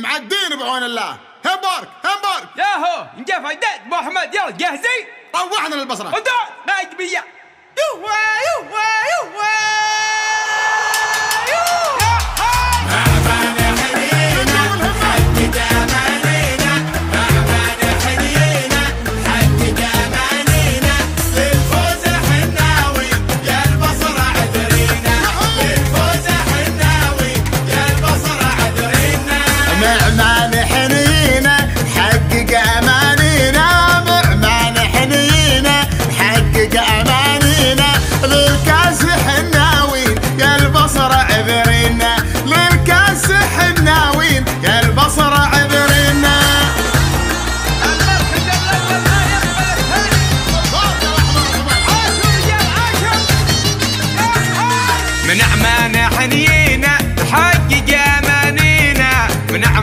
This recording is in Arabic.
معدين بعون الله. همبارك همبارك ياهو نجا فايدات أبو أحمد يلا جاهزين روحنا للبصرة. ودع قاعد بيا. معمان حنينا حقق أمانينا. معمان حنينا حقق أمانينا. للكاس حناوين يا البصر عذرينا للكاس حناوين يا البصر عذرينا من عمان حنين